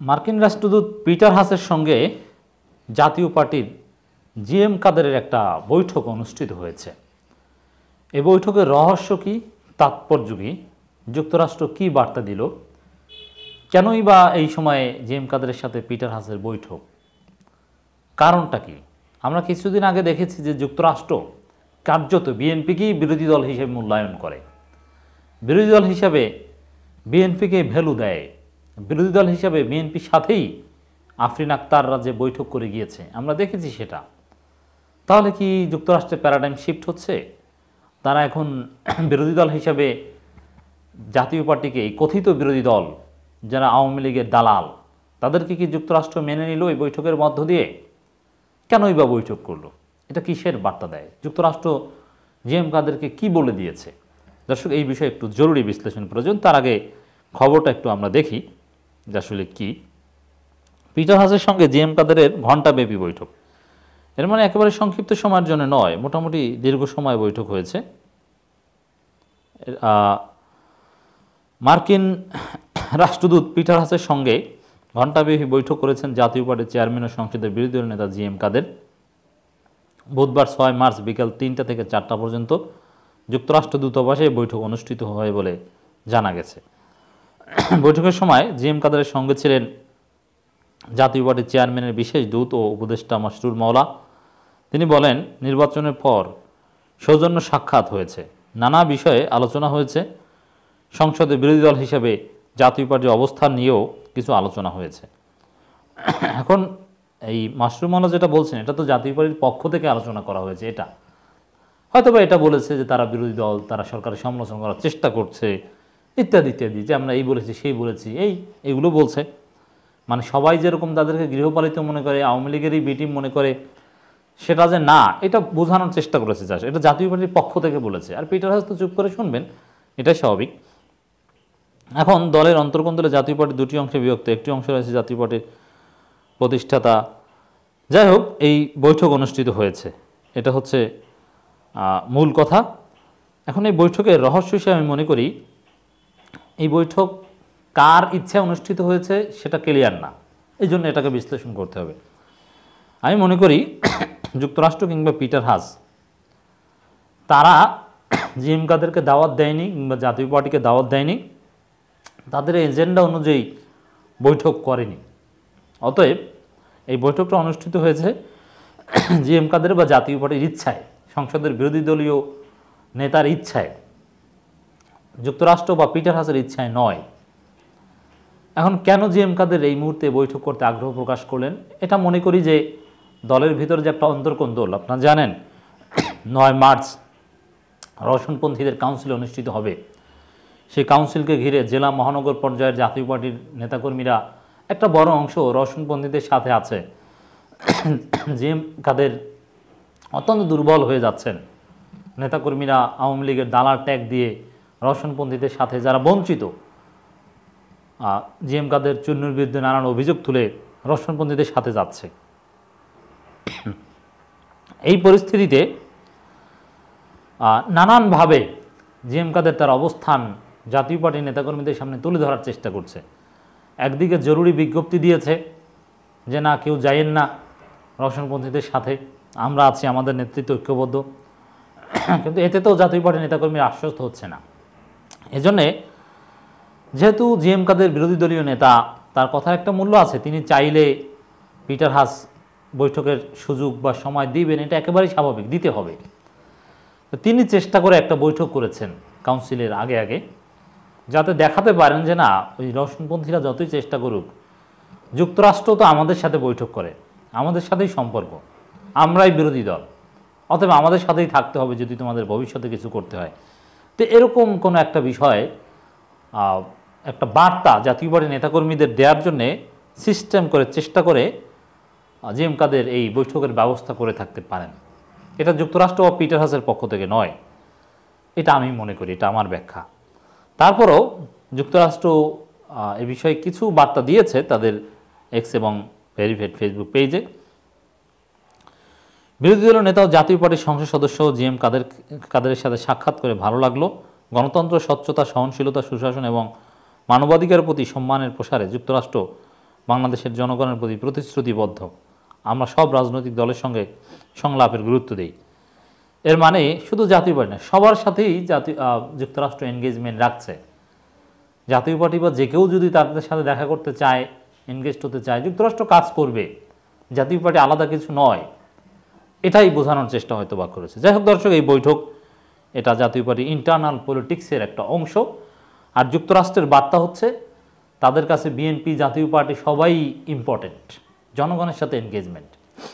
মার্কিন রাষ্ট্রদূত পিটার হাসের সঙ্গে জাতীয় পার্টির জিএম কাদেরের একটা বৈঠক অনুষ্ঠিত হয়েছে। এই বৈঠকের রহস্য কি, তাৎপর্য কি, যুক্তরাষ্ট্র কি বার্তা দিল, কেনই বা এই সময়ে জিএম কাদেরের সাথে পিটার হাসের বৈঠক, কারণটা কি? আমরা কিছুদিন আগে দেখেছি যে যুক্তরাষ্ট্র কার্যত বিএনপিকেই বিরোধী দল হিসেবে মূল্যায়ন করে। বিরোধী দল হিসাবে বিএনপিকে ভ্যালু দেয় বিরোধী দল হিসাবে বিএনপির সাথেই আফরিন আক্তাররা যে বৈঠক করে গিয়েছে, আমরা দেখেছি সেটা। তাহলে কি যুক্তরাষ্ট্রের প্যারাডাইম শিফট হচ্ছে? তারা এখন বিরোধী দল হিসাবে জাতীয় পার্টিকে এই কথিত বিরোধী দল, যারা আওয়ামী লীগের দালাল, তাদেরকে কি যুক্তরাষ্ট্র মেনে নিল এই বৈঠকের মধ্য দিয়ে? কেনই বা বৈঠক করল? এটা কিসের বার্তা দেয়? যুক্তরাষ্ট্র জিএম কাদেরকে কি বলে দিয়েছে? দর্শক, এই বিষয়ে একটু জরুরি বিশ্লেষণ প্রয়োজন। তার আগে খবরটা একটু আমরা দেখি। যে আসলে কি? পিটার হাসের সঙ্গে জিএম কাদেরের ঘণ্টাব্যাপী বৈঠক। এর মানে একেবারে সংক্ষিপ্ত সময়ের জন্য নয়, মোটামুটি দীর্ঘ সময় বৈঠক হয়েছে। মার্কিন রাষ্ট্রদূত পিটার হাসের সঙ্গে ঘণ্টাব্যাপী বৈঠক করেছেন জাতীয় পার্টির চেয়ারম্যান ও সংসদের বিরোধী দল নেতা জি এম কাদের। বুধবার ছয় মার্চ বিকাল তিনটা থেকে চারটা পর্যন্ত যুক্তরাষ্ট্র দূতাবাসে বৈঠক অনুষ্ঠিত হয় বলে জানা গেছে। বৈঠকের সময় জি এম কাদেরের সঙ্গে ছিলেন জাতীয় পার্টির চেয়ারম্যানের বিশেষ দূত ও উপদেষ্টা মাসরুর মাওলা। তিনি বলেন, নির্বাচনের পর সৌজন্য সাক্ষাৎ হয়েছে। নানা বিষয়ে আলোচনা হয়েছে। সংসদে বিরোধী দল হিসেবে জাতীয় পার্টির অবস্থান নিয়েও কিছু আলোচনা হয়েছে। এখন এই মাসরুর মাওলা যেটা বলছেন, এটা তো জাতীয় পার্টির পক্ষ থেকে আলোচনা করা হয়েছে এটা। হয়তো বা এটা বলেছে যে তারা বিরোধী দল, তারা সরকারের সমালোচনা করার চেষ্টা করছে। ইত্যাদি ইত্যাদি, যে আমরা এই বলেছি, সেই বলেছি, এই, এগুলো বলছে। মানে সবাই যেরকম তাদেরকে গৃহপালিত মনে করে, আওয়ামী লীগেরই বিটিম মনে করে, সেটা যে না, এটা বোঝানোর চেষ্টা করেছে চাষ এটা জাতীয় পার্টির পক্ষ থেকে বলেছে। আর পিটার হাস তো চুপ করে শুনবেন, এটাই স্বাভাবিক। এখন দলের অন্তর্কন্দলে জাতীয় পার্টি দুটি অংশে বিভক্ত, একটি অংশ রয়েছে জাতীয় পার্টির প্রতিষ্ঠাতা। যাই হোক, এই বৈঠক অনুষ্ঠিত হয়েছে। এটা হচ্ছে মূল কথা। এখন এই বৈঠকের রহস্য হিসেবে আমি মনে করি এই বৈঠক কার ইচ্ছা অনুষ্ঠিত হয়েছে সেটা ক্লিয়ার না। এই জন্য এটাকে বিশ্লেষণ করতে হবে। আমি মনে করি যুক্তরাষ্ট্র কিংবা পিটার হাস, তারা জিএম কাদেরকে দাওয়াত দেয়নি কিংবা জাতীয় পার্টিকে দাওয়াত দেয়নি, তাদের এজেন্ডা অনুযায়ী বৈঠক করেনি। অতএব এই বৈঠকটা অনুষ্ঠিত হয়েছে জিএম কাদের বা জাতীয় পার্টির ইচ্ছায়, সংসদের বিরোধী দলীয় নেতার ইচ্ছায়। যুক্তরাষ্ট্র বা পিটার হাসের ইচ্ছায় নয়। এখন কেন জিএম কাদের এই মুহূর্তে বৈঠক করতে আগ্রহ প্রকাশ করলেন, এটা মনে করি যে দলের ভিতরে যে একটা অন্তর্কন্দল আপনারা জানেন, নয় মার্চ রওশনপন্থীদের কাউন্সিল অনুষ্ঠিত হবে। সেই কাউন্সিলকে ঘিরে জেলা মহানগর পর্যায়ের জাতীয় পার্টির নেতাকর্মীরা একটা বড় অংশ রওশনপন্থীদের সাথে আছে। জিএম কাদের অত্যন্ত দুর্বল হয়ে যাচ্ছেন। নেতাকর্মীরা আওয়ামী লীগের দালার ট্যাগ দিয়ে রওশনপন্থীদের সাথে যারা বঞ্চিত জিএম কাদের চুন্নুর বিরুদ্ধে নানান অভিযোগ তুলে রওশনপন্থীদের সাথে যাচ্ছে। এই পরিস্থিতিতে নানানভাবে জিএম কাদের তার অবস্থান জাতীয় পার্টির নেতাকর্মীদের সামনে তুলে ধরার চেষ্টা করছে। একদিকে জরুরি বিজ্ঞপ্তি দিয়েছে যে, না, কেউ যাইয়েন না রওশনপন্থীদের সাথে, আমরা আছি, আমাদের নেতৃত্ব ঐক্যবদ্ধ। কিন্তু এতে তো জাতীয় পার্টির নেতাকর্মীরা আশ্বস্ত হচ্ছে না। এজন্যে যেহেতু জিএম কাদের বিরোধী দলীয় নেতা, তার কথার একটা মূল্য আছে। তিনি চাইলে পিটার হাস বৈঠকের সুযোগ বা সময় দিবেন, এটা একেবারেই স্বাভাবিক, দিতে হবে। তিনি চেষ্টা করে একটা বৈঠক করেছেন কাউন্সিলের আগে আগে, যাতে দেখাতে পারেন যে না, ওই রওশনপন্থীরা যতই চেষ্টা করুক, যুক্তরাষ্ট্র তো আমাদের সাথে বৈঠক করে, আমাদের সাথেই সম্পর্ক, আমরাই বিরোধী দল। অতএব আমাদের সাথেই থাকতে হবে যদি তোমাদের ভবিষ্যতে কিছু করতে হয়। তো এরকম কোনো একটা বিষয় একটা বার্তা জাতীয় পার্টির নেতাকর্মীদের দেওয়ার জন্যে সিস্টেম করে চেষ্টা করে জিএম কাদের এই বৈঠকের ব্যবস্থা করে থাকতে পারেন। এটা যুক্তরাষ্ট্র ও পিটার হাসের পক্ষ থেকে নয়। এটা আমি মনে করি, এটা আমার ব্যাখ্যা। তারপরও যুক্তরাষ্ট্র এ বিষয়ে কিছু বার্তা দিয়েছে তাদের এক্স এবং ভেরিফাইড ফেসবুক পেজে বিরোধী দলীয় নেতা ও জাতীয় পার্টির সংসদ সদস্য জিএম কাদের কাদেরের সাথে সাক্ষাৎ করে ভালো লাগল। গণতন্ত্র, স্বচ্ছতা, সহনশীলতা, সুশাসন এবং মানবাধিকার প্রতি সম্মানের প্রসারে যুক্তরাষ্ট্র বাংলাদেশের জনগণের প্রতি প্রতিশ্রুতিবদ্ধ। আমরা সব রাজনৈতিক দলের সঙ্গে সংলাপের গুরুত্ব দিই। এর মানে শুধু জাতীয় পার্টি না সবার সাথেই জাতীয় যুক্তরাষ্ট্র এনগেজমেন্ট রাখছে। জাতীয় পার্টি বা যে কেউ যদি তাদের সাথে দেখা করতে চায় এনগেজ হতে চায়, যুক্তরাষ্ট্র কাজ করবে। জাতীয় পার্টি আলাদা কিছু নয়। এটাই বোঝানোর চেষ্টা হয়তো বা করেছে। যাই হোক দর্শক, এই বৈঠক এটা জাতীয় পার্টি ইন্টারনাল পলিটিক্সের একটা অংশ। আর যুক্তরাষ্ট্রের বার্তা হচ্ছে, তাদের কাছে বিএনপি জাতীয় পার্টি সবাই ইম্পর্টেন্ট জনগণের সাথে এনগেজমেন্ট